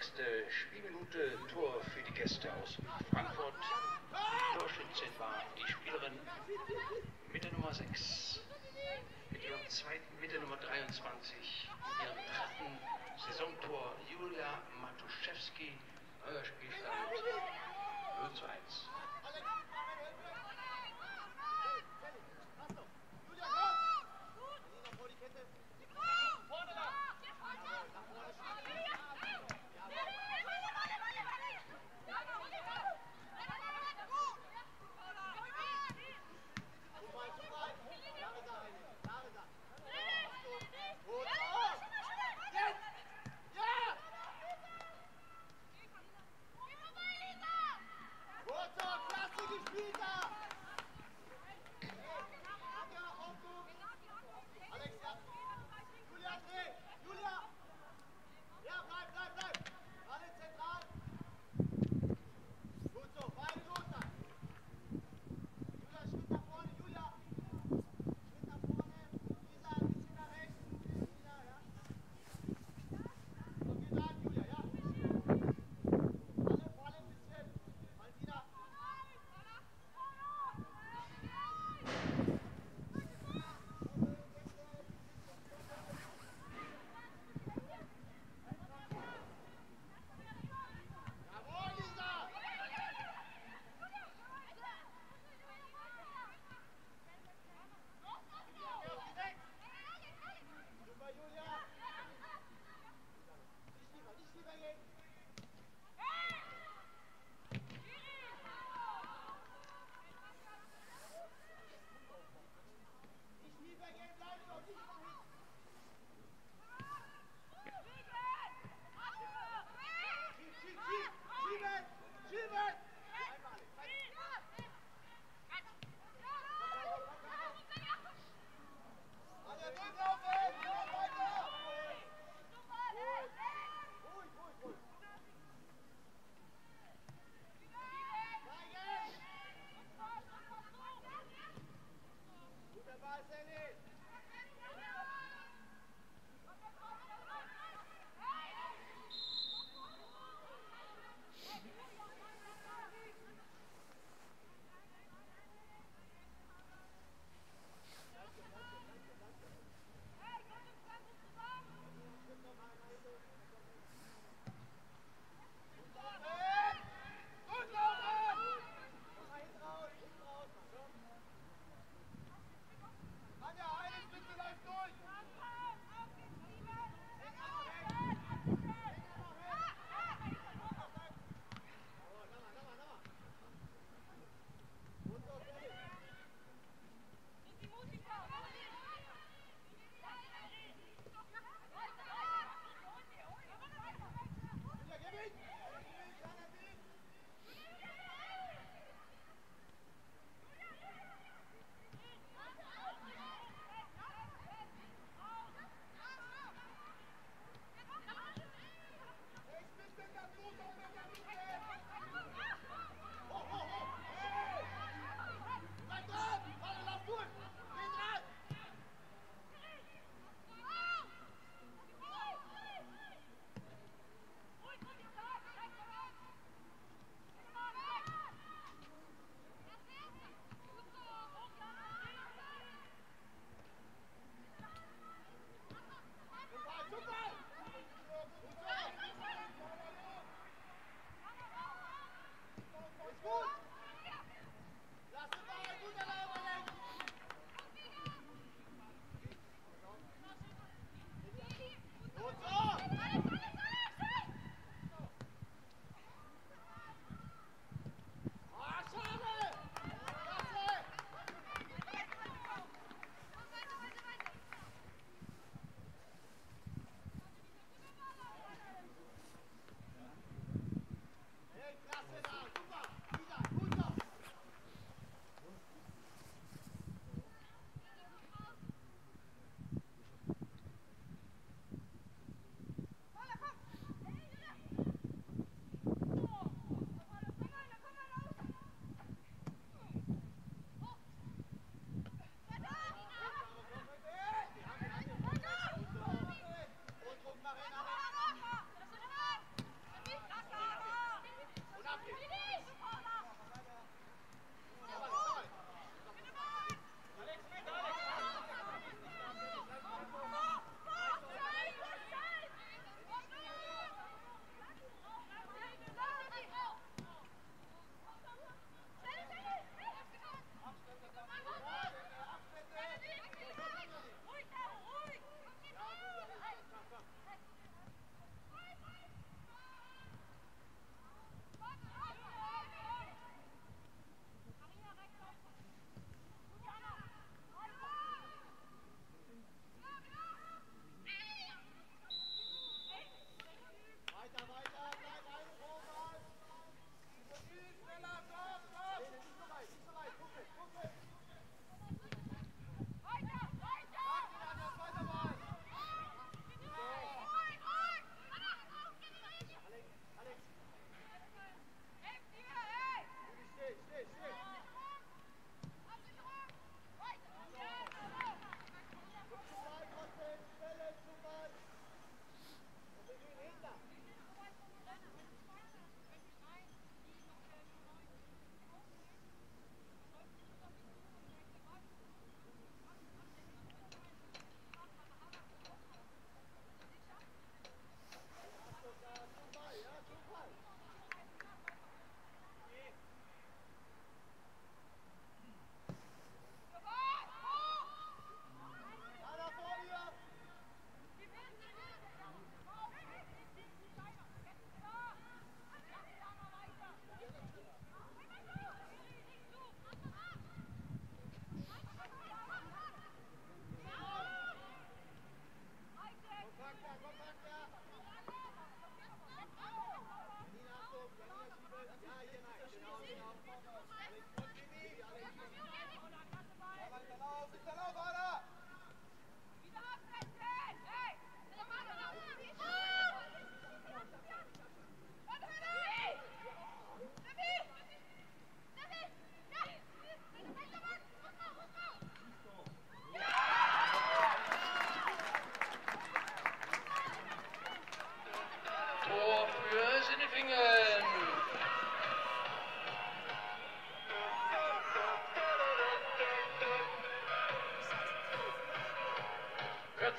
erste Spielminute Tor für die Gäste aus Frankfurt. Torschützin war die Spielerin mit der Nummer 6.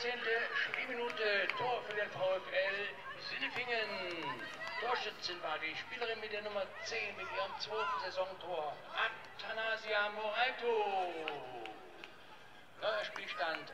Spielminute, Tor für den VfL Sinnefingen. Torschützin war die Spielerin mit der Nummer 10 mit ihrem zweiten Saisontor, Athanasia Moraito. Neuer Spielstand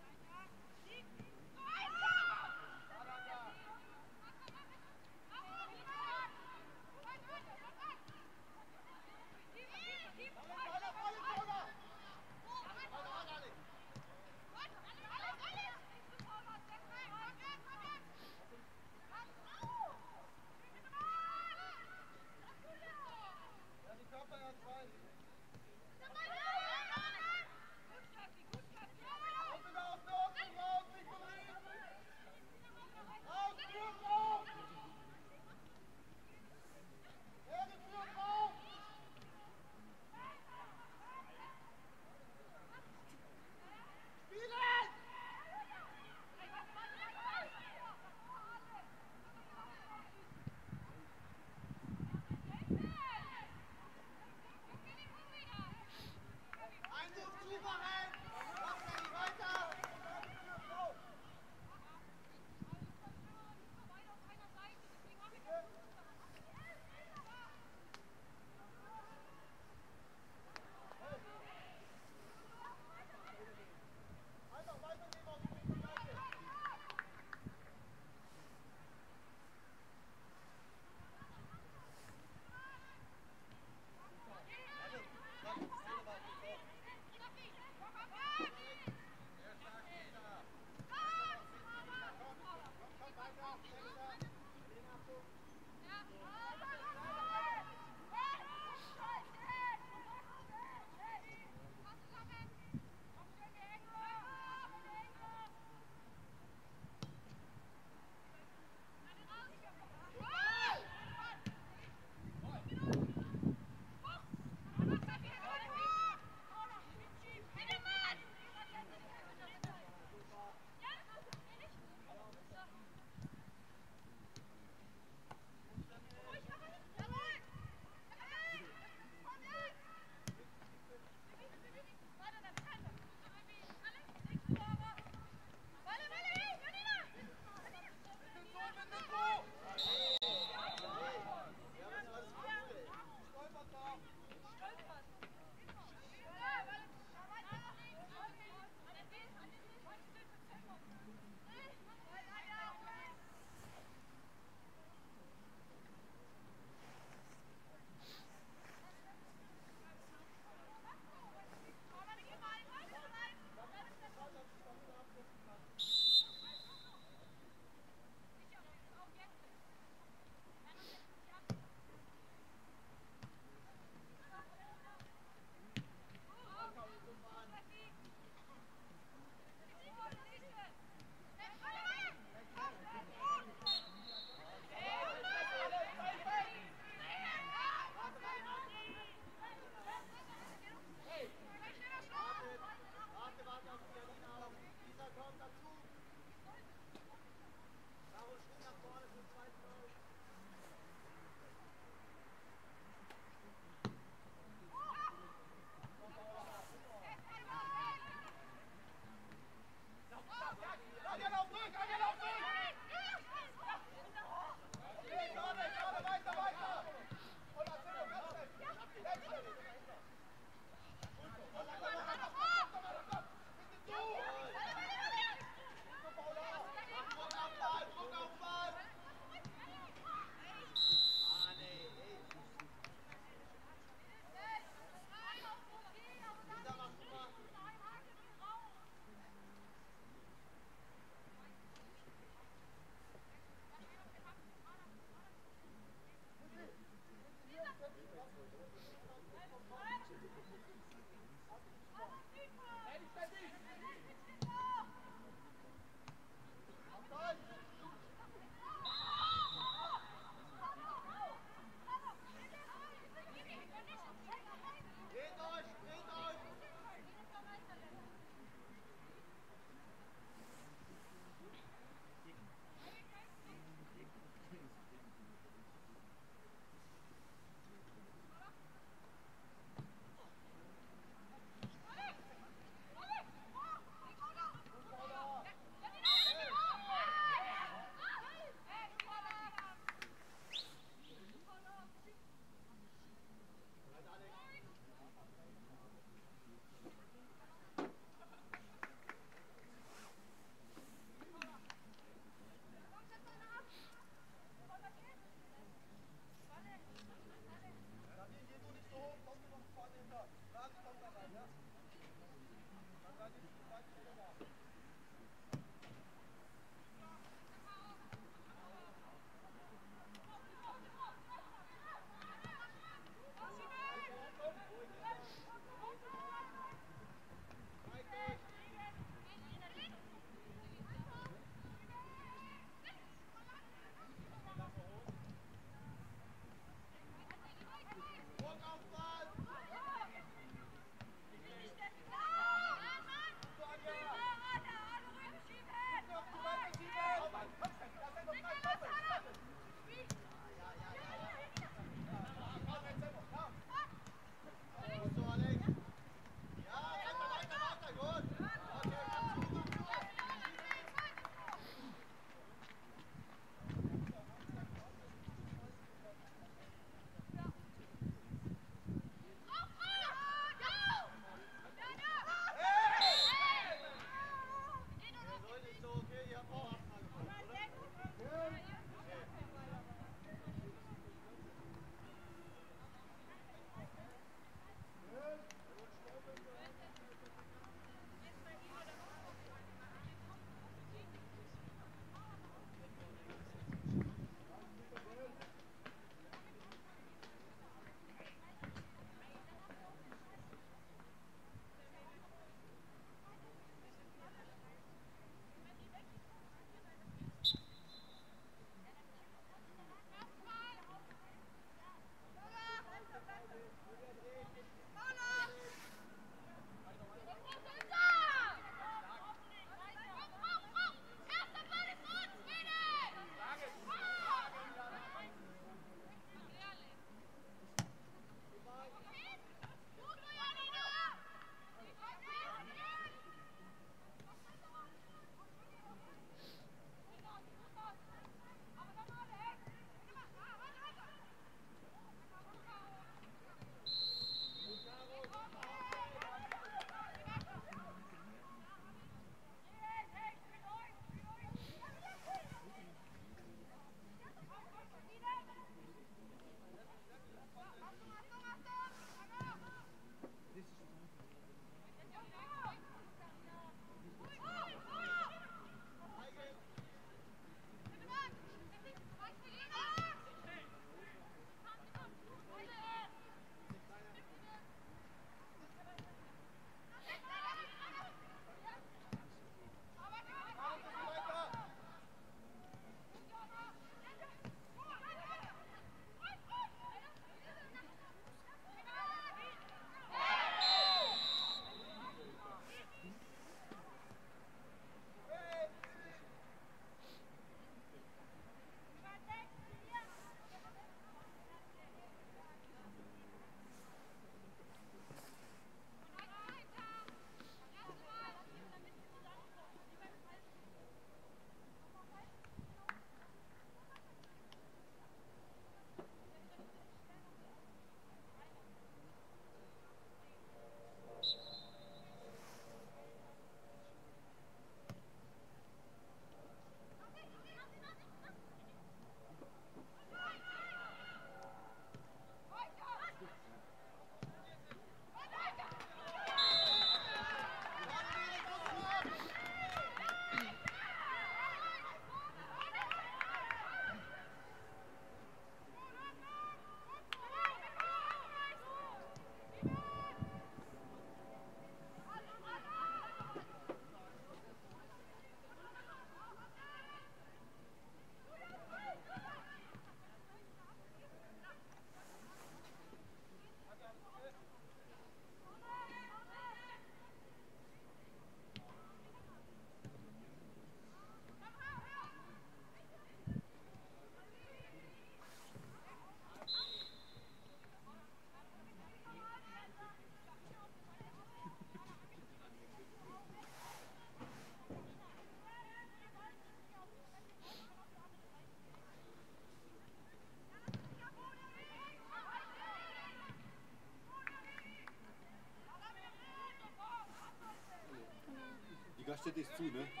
Halbzeit ist zu, ne?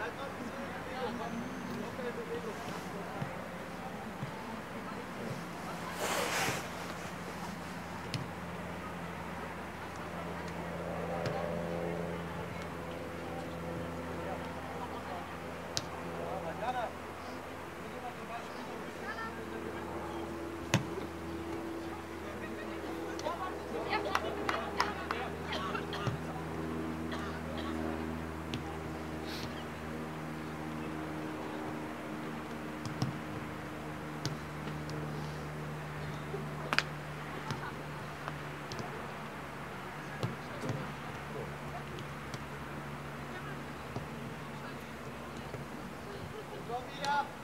Gracias. Yeah.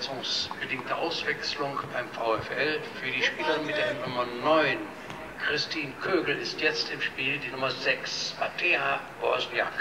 Verletzungsbedingte Auswechslung beim VfL für die Spielerin mit der Nummer 9. Christine Kögel ist jetzt im Spiel die Nummer 6, Mattea Bosniak.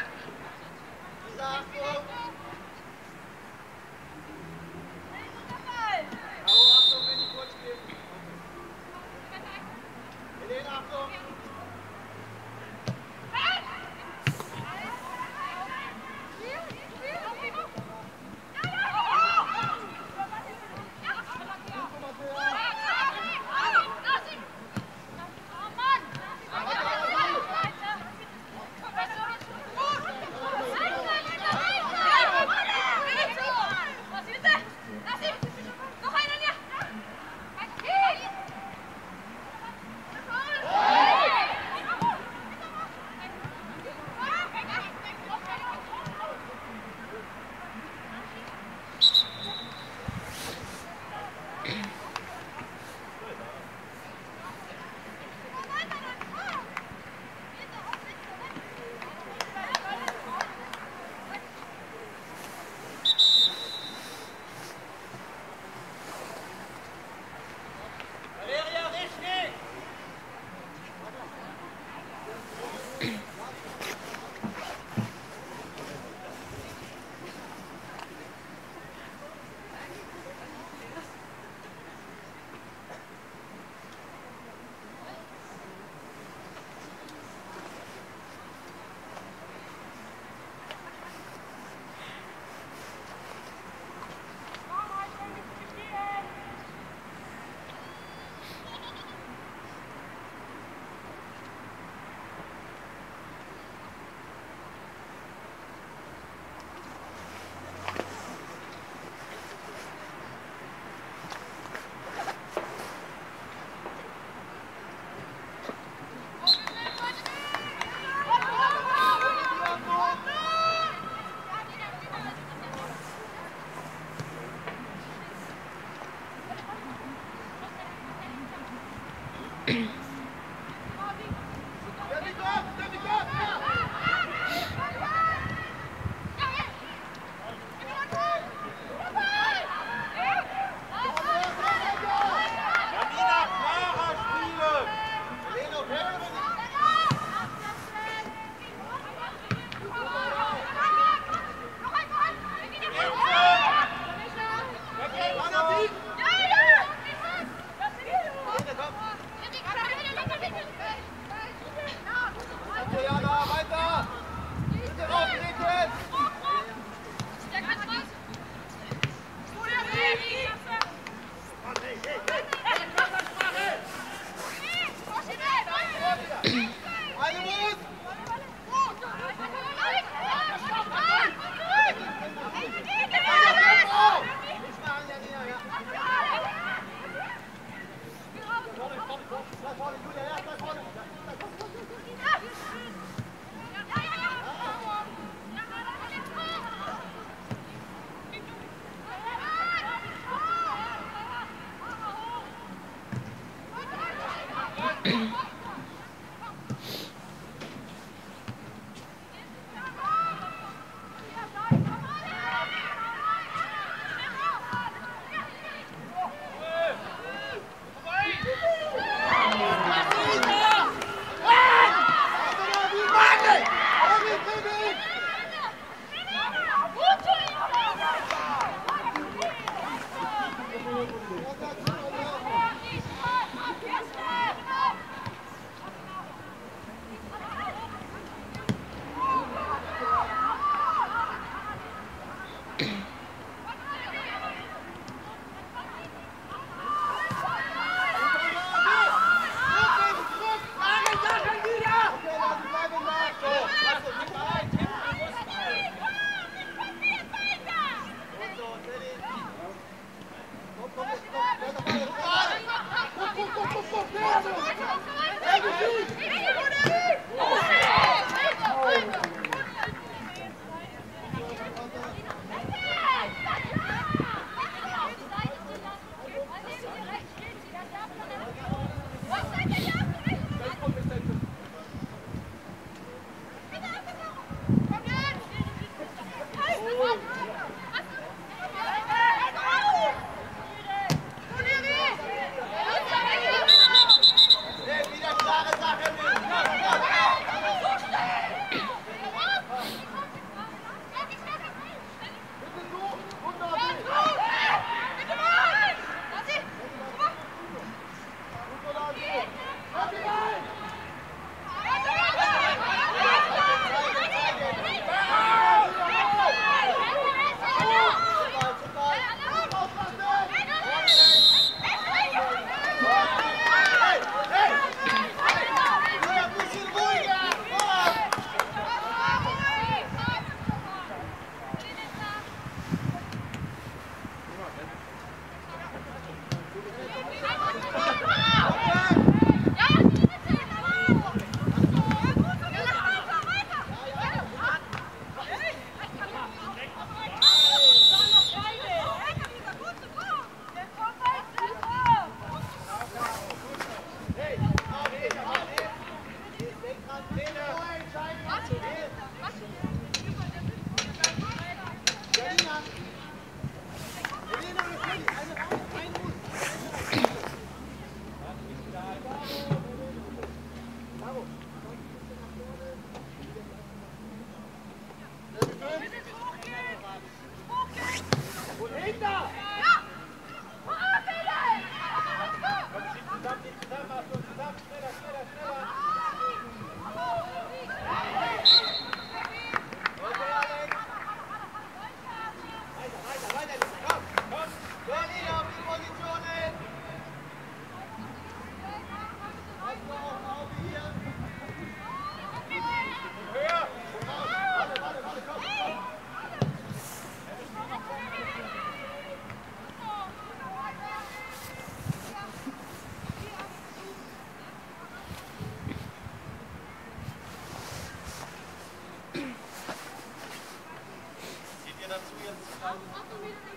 tuvieron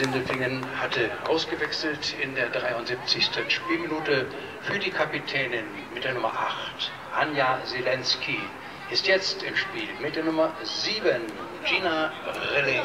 Sindelfingen hatte ausgewechselt in der 73. Spielminute für die Kapitänin mit der Nummer 8, Anja Zelensky, ist jetzt im Spiel mit der Nummer 7, Gina Rilling.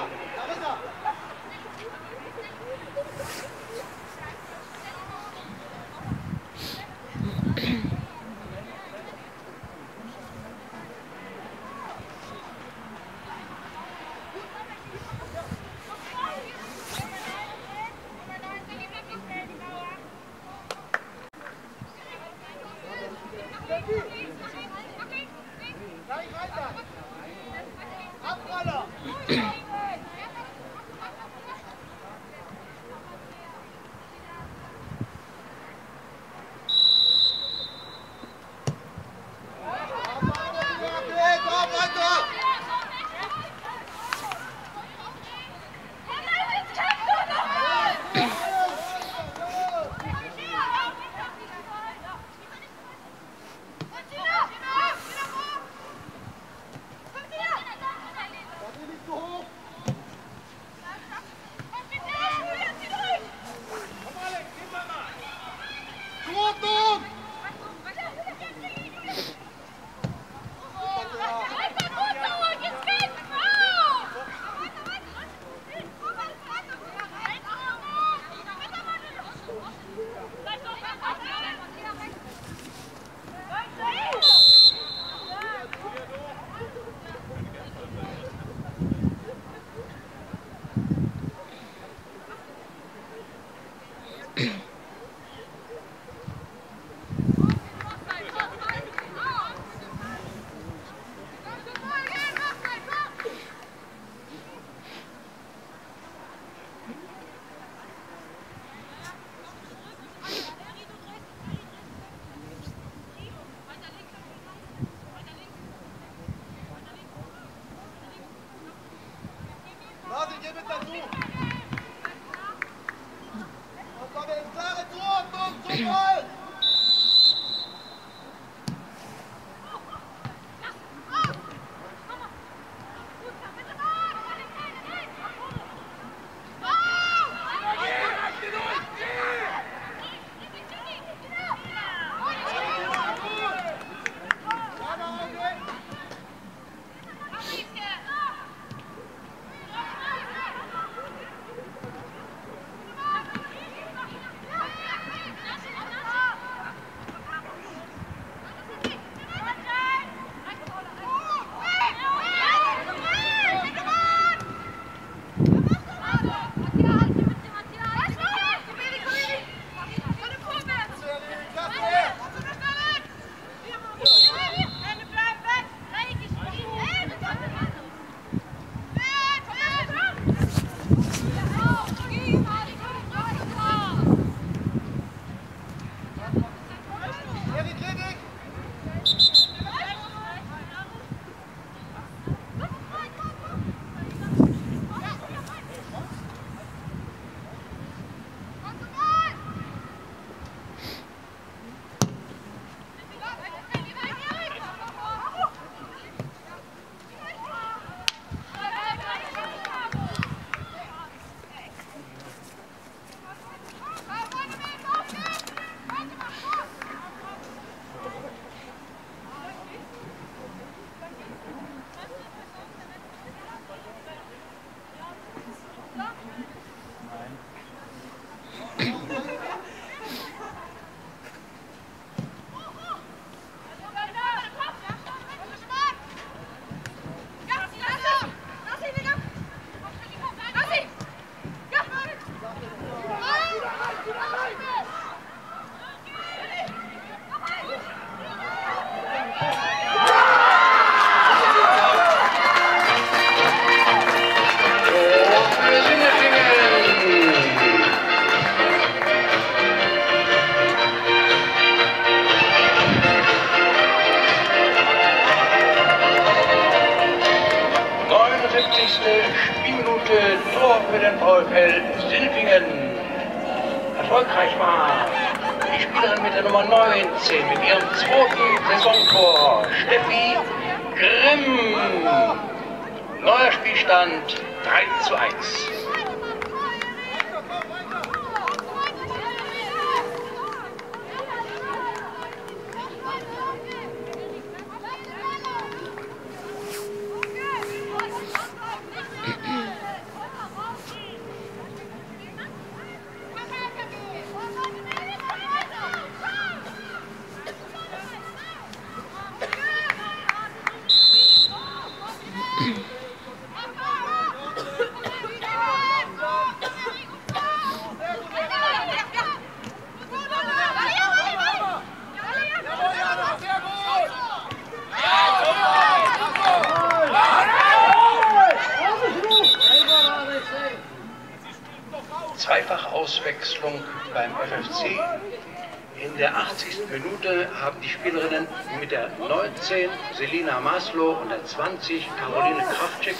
20 Caroline Kraftschik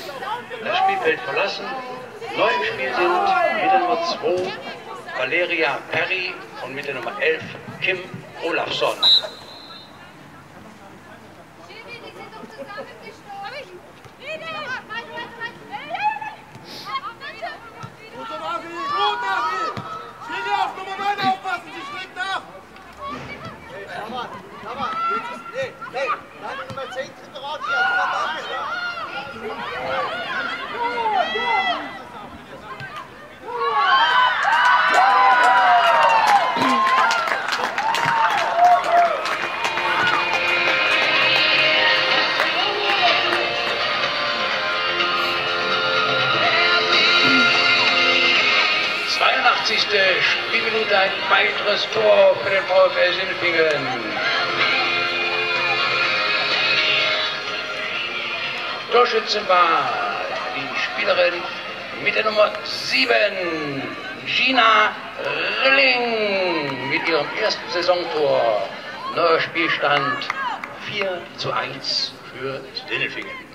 das Spielfeld verlassen. Neu im Spiel sind mit der Nummer 2 Valeria Perry und mit der Nummer 11 Kim Olafsson. Torschützen war die Spielerin mit der Nummer 7, Gina Rilling, mit ihrem ersten Saisontor. Neuer Spielstand 4 zu 1 für Sindelfingen.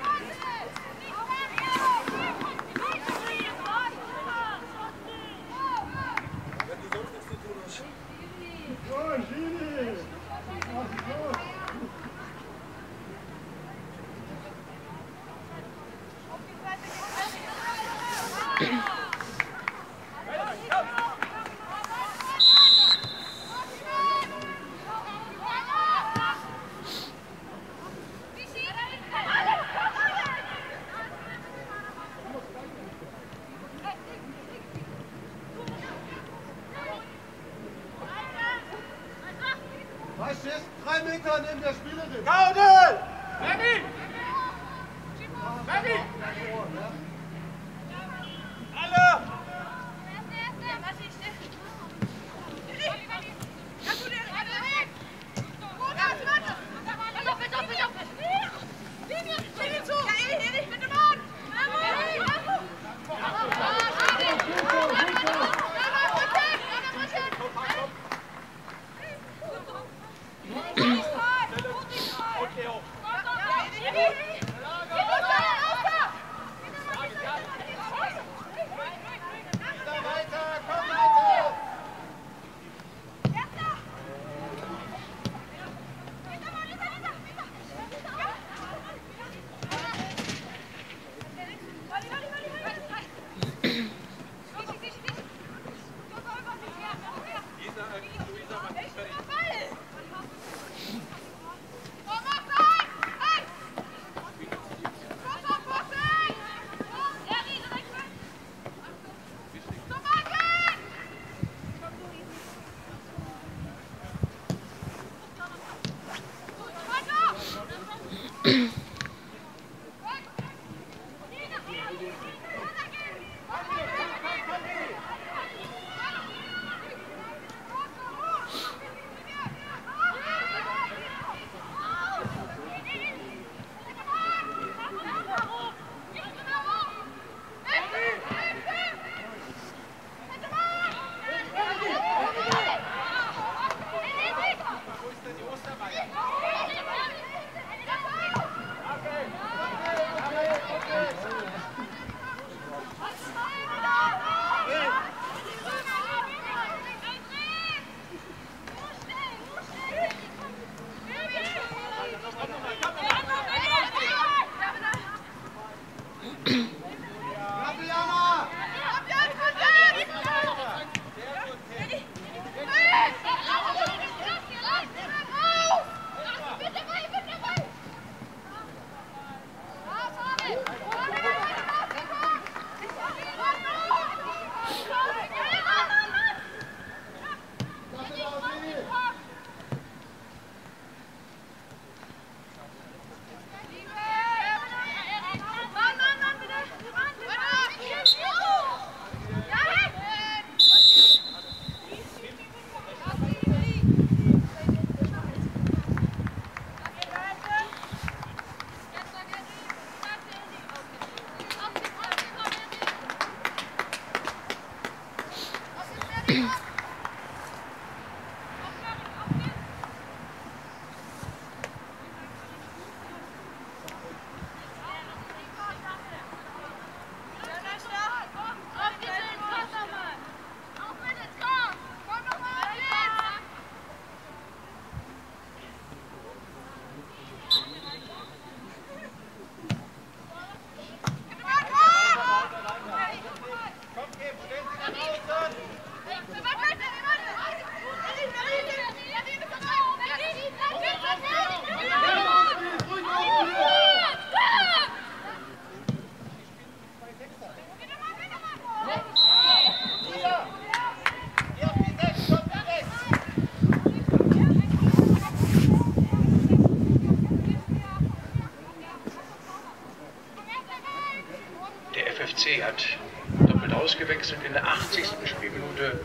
Doppelt ausgewechselt in der 80. Spielminute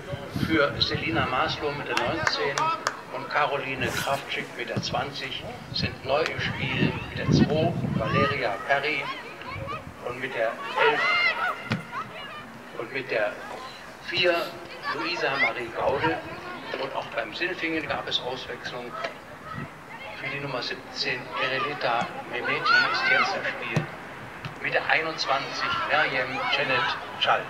für Selina Maslow mit der 19 und Caroline Kraftschick mit der 20 sind neu im Spiel mit der 2 Valeria Perry und mit der 11 und mit der 4 Luisa Marie Gaude und auch beim Sinfingen gab es Auswechslung. Für die Nummer 17 Erelita Mehmeti ist jetzt im Spiel mit der 21 Meryem Janet Chal.